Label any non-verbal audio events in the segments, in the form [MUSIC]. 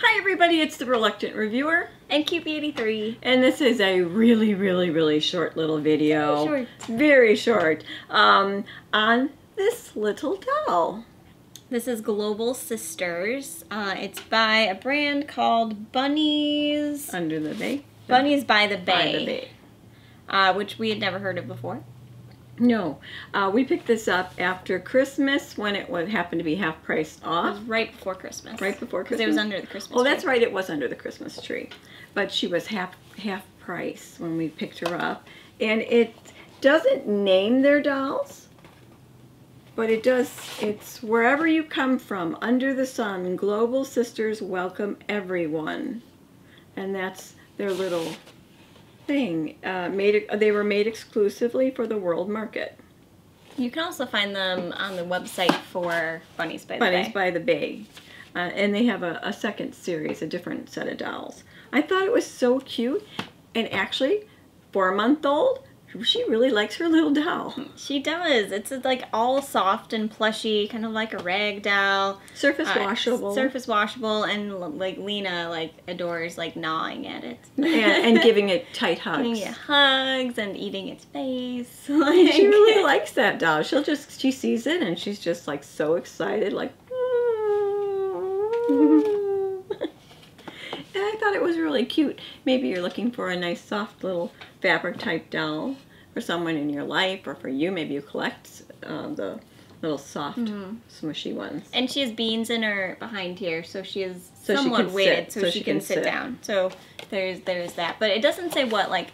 Hi everybody, it's the Reluctant Reviewer. And Kewpie83. And this is a really, really, really short little video. Very short. Very short. Um, on this little doll. This is Global Sisters. Uh, it's by a brand called Bunnies. Under the Bay. Bunnies by the Bay. By the Bay. Uh, which we had never heard of before. No, uh, we picked this up after Christmas when it would happen to be half price off. right before Christmas. Right before Because Christmas. it was under the Christmas Oh, that's right. It was under the Christmas tree, but she was half half price when we picked her up, and it doesn't name their dolls, but it does. It's wherever you come from, under the sun. Global Sisters welcome everyone, and that's their little thing. Uh, made they were made exclusively for the world market. You can also find them on the website for Bunnies by the Bunnies Bay. by the Bay. Uh, and they have a, a second series, a different set of dolls. I thought it was so cute. And actually, for a month old, she really likes her little doll. She does. It's uh, like all soft and plushy, kind of like a rag doll. Surface Uh, washable. Surface washable, and like Lena like adores like gnawing at it. [LAUGHS] and, and giving it tight Giving hugs. it hugs and eating its face. [LAUGHS] She really [LAUGHS] likes that doll. She'll just, she sees it and she's just like so excited, like, thought it was really cute. Maybe you're looking for a nice soft little fabric type doll for someone in your life or for you. Maybe you collect uh, the little soft, smushy ones. And she has beans in her behind here, so she is So she somewhat can weighted, sit, so, she, can, sit, down. So there's there's that, but it doesn't say what like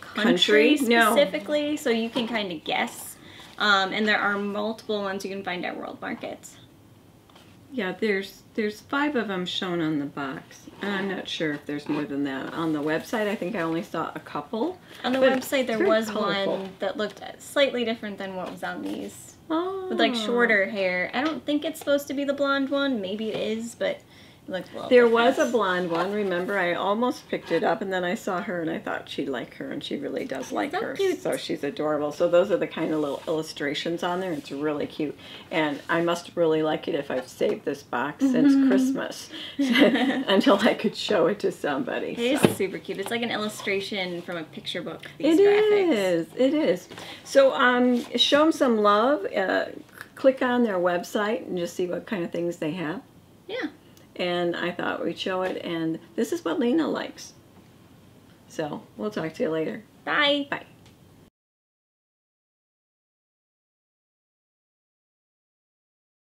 country, Country? No. specifically, so you can kind of guess. Um, and there are multiple ones you can find at world markets. Yeah, there's there's five of them shown on the box. I'm not sure if there's more than that. On the website, I think I only saw a couple. On the website, there was colorful. one that looked slightly different than what was on these. Oh. With like oh. shorter hair. I don't think it's supposed to be the blonde one. Maybe it is, but a little There was a blonde one, remember? I almost picked it up and then I saw her and I thought she'd like her and she really does like so her. cute. So she's adorable. So those are the kind of little illustrations on there. It's really cute. And I must really like it if I've saved this box since Christmas [LAUGHS] until I could show it to somebody. It So. is super cute. It's like an illustration from a picture book. These It graphics. is. It is. So um, show them some love. Uh, click on their website and just see what kind of things they have. Yeah. And I thought we'd show it. And this is what Lena likes. So we'll talk to you later. Bye. Bye.